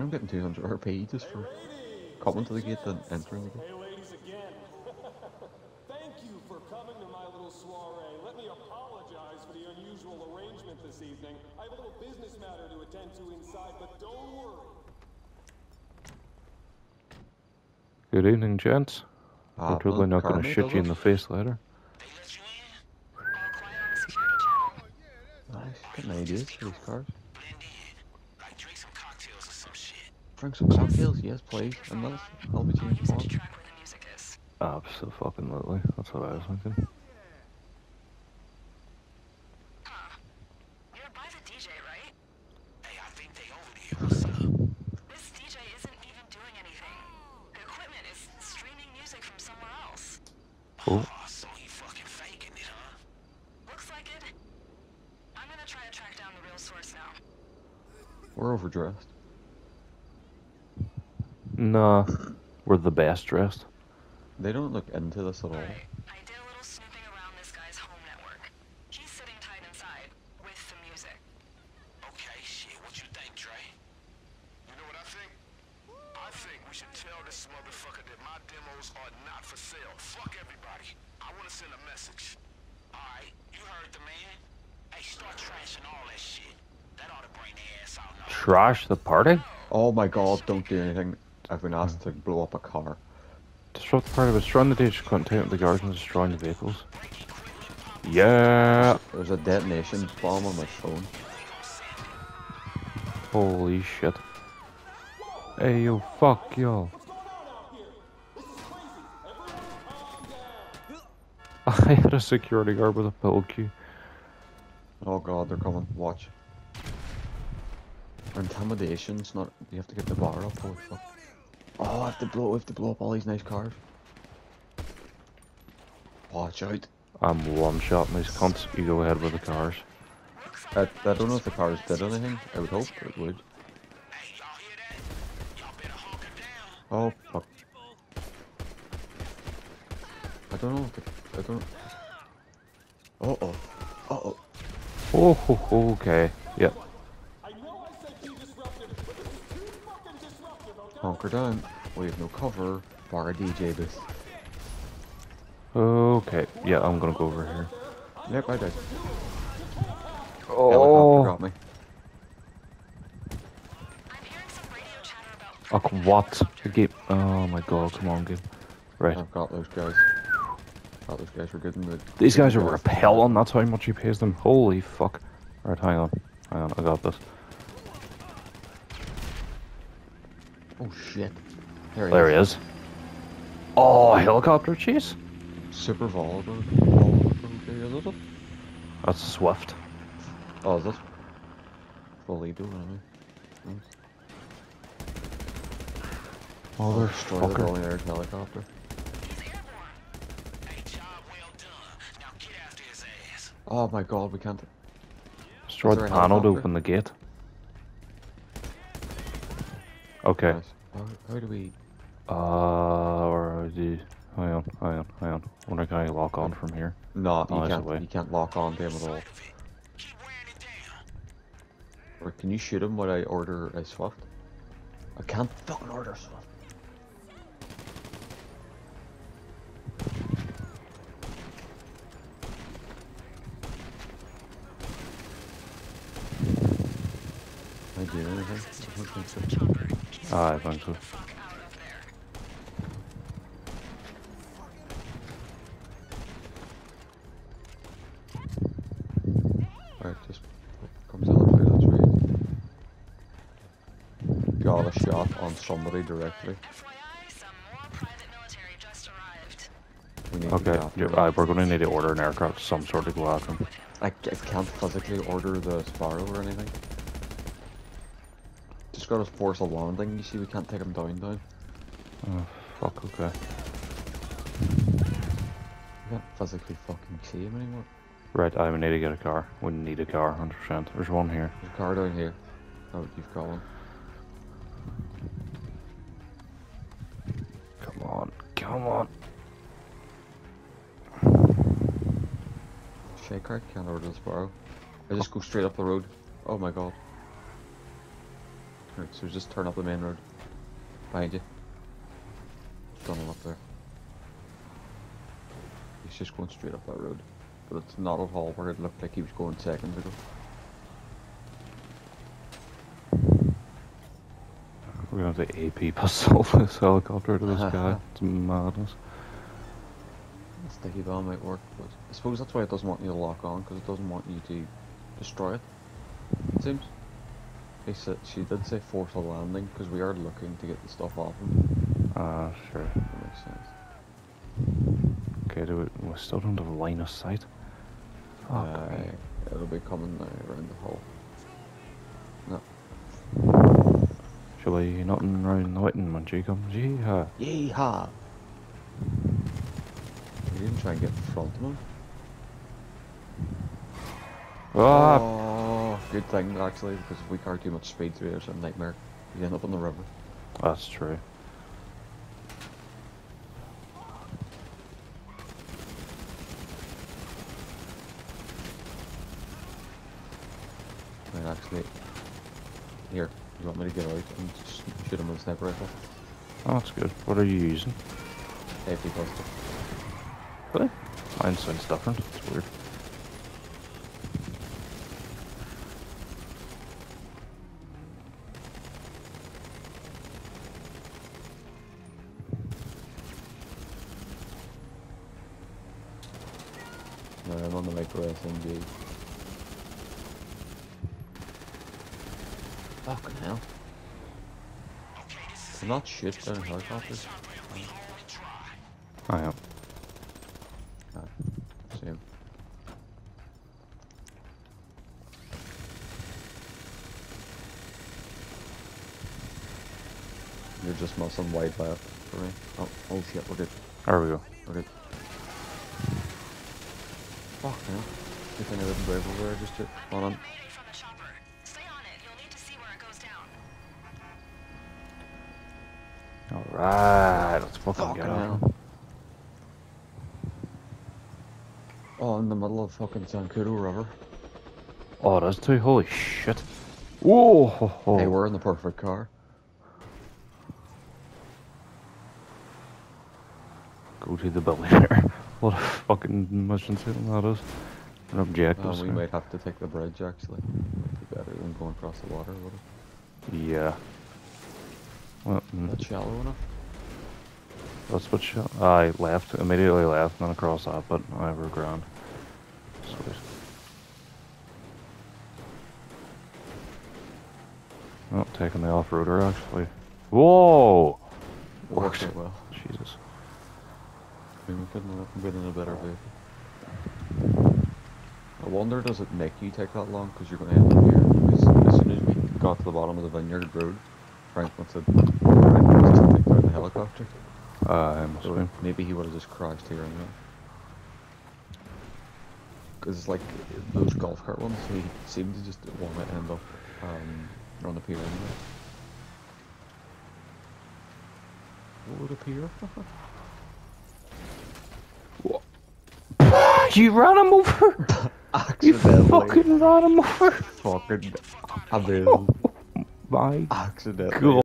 I'm getting 200 RP just for coming to the gate and entering the gate. Hey, ladies, again. Thank you for coming to my little soiree. Let me apologize for the unusual arrangement this evening. I have a little business matter to attend to inside, but don't worry. Good evening, gents. Ah, We're totally not going to Carmi shit you in the face later. Nice, getting ideas for these cars. Shit. Drink some cocktails, yes please, and let's help me change Use mod. any track where the music is. Absolutely. That's what I was thinking. Huh. You're by the DJ, right? Hey, I think they over there. What's up? This DJ isn't even doing anything. The equipment is streaming music from somewhere else. Oh, so he fucking faking it, huh? Looks like it. I'm gonna try to track down the real source now. We're overdressed. Nah. We're the best dressed. They don't look into this at all. Alright, I did a little snooping around this guy's home network. He's sitting tight inside with the music. Okay, shit. What you think, Dre? You know what I think? I think we should tell this motherfucker that my demos are not for sale. Fuck everybody. I want to send a message. Alright, you heard the man. Hey, start trashing all that shit. That ought to bring their ass out now. Trash the party? Oh my god, don't do anything. I've been asked to blow up a car. Disrupt the party by destroying the DJ, contain the guards, and destroying the vehicles. Yeah. There's a detonation bomb on my phone. Holy shit. Hey, yo, fuck y'all. I had a security guard with a pill key. Oh god, they're coming. Watch. Intimidation's not. You have to get the bar up. Holy fuck. Oh, I have to blow. We have to blow up all these nice cars. Watch out. I'm one shot these cunts. You go ahead with the cars. I, I don't know if the cars did anything. I would hope it would. Hey, y'all hear that? Y'all better hunker down. Oh fuck. I don't know. If the, I don't. Uh oh. Uh oh. Oh, ho, ho, okay. Yep. I know I said be disruptive, but this is too fucking disruptive, okay? Hunker down. We have no cover. Bar a DJ booth. Okay. Yeah, I'm gonna go over here. Yep, I did. Oh. got me. I'm hearing some radio chatter about Oh, what? The game. Oh my god, come on, game. Right. I've got those guys. Got those guys. We're good in the. These guys are repelling, that's how much he pays them. Holy fuck. Right, hang on. Hang on, I got this. Oh shit. There he There is. he is. Oh, helicopter chase? Super volatile. volatile is it? That's Swift. Oh, is this? Fully doing it. Oh, they're Destroy the. Rolling Air helicopter. He's airborne. Hey, job well done. Now get after his ass. Oh my god, we can't. Destroy the panel to open the gate. Okay. Nice. How, how do we. Uh, or do. Hang on, hang on, hang on. wonder can I lock on from here? No, Oh, you there's a can't. way. You can't lock on to him at all. Keep wearing it down. Or can you shoot him when I order a Swift? I can't fucking order Swift. I do anything? I don't think so. Ah, I freaking think so. the fuck out up there. Alright, just comes out through that's right. Got a shot on somebody directly. FYI, some more private military just arrived. We need to Okay, after you're, them. uh, we're gonna need to order an aircraft some sort to go after him. I, I can't physically order the Sparrow or anything. Just gotta force a landing. You see, we can't take him down down. Oh, fuck, okay. We can't physically fucking see him anymore. Right, I need to get a car. We need a car, 100%. There's one here. There's a car down here. Oh, you've got one. Come on. Shake can't order this Sparrow. I just go straight up the road. Oh my god. Right, so just turn up the main road. Behind you. Tunnel up there. He's just going straight up that road. But it's not at all where it looked like he was going seconds ago. We're gonna AP pistol this helicopter to this guy. It's madness. A sticky bomb might work, but I suppose that's why it doesn't want you to lock on, because it doesn't want you to destroy it. It seems. He said, she did say force a landing, because we are looking to get the stuff off him. Ah, sure. That makes sense. Okay, do we, we still don't have line of sight. Fuck Uh, me. it'll be coming uh, around the hole. No. Shall I nothing round the witten when she comes? Yeah. Yeehaw! We didn't try and get in front of him. Ah! Oh, good thing actually, because if we carry too much speed through it's a nightmare. You end up in the river. That's true. Right, actually. Here, you want me to get out and shoot him with a sniper rifle? Oh, that's good. What are you using? Safety pistol. Really? Mine sounds different. It's weird. No, I'm on the micro SMG. Fucking hell. I'm not shit down helicopters. I am. Ah, same. You're just muscling wide left for me. Oh, oh shit, we're good. There we go. We're good. Fuck man. Good thing I didn't brave over there just yet. Hold on. Alright, let's fucking Fucking get on. hell. Oh, in the middle of fucking Zancudo River. Oh, that's too. Holy shit. Whoa! Ho, ho. Hey, we're in the perfect car. Go to the billionaire. what a fucking mission statement that is. An objective. Uh, we might have to take the bridge actually. Might be better than going across the water. Would it? Yeah. Well, That's mm-hmm. shallow enough. that's what she, I left, immediately left, and then across that, but I were grand. Sweet. Oh, taking the off-roader actually. Whoa! Worked Worked. out well. Jesus. I mean, we couldn't have been in a better vehicle. I wonder, does it make you take that long? Because you're going to end up here. As soon as we got to the bottom of the vineyard road, Franklin said, Franklin just take down the helicopter. Uh, So be. maybe he would have just crashed here anyway. Because it's like those golf cart ones, he seemed to just want to end up um, on the pier anyway. Oh, the pier? You ran him over! you fucking ran him over! fucking. I mean, My accidentally. God.